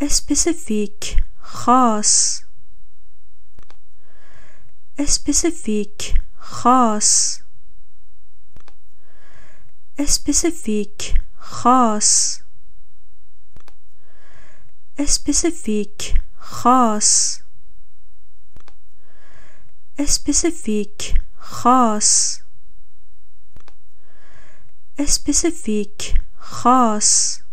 specific خاص. Specific خاص. Specific خاص. Specific خاص. Specific خاص. Specific خاص.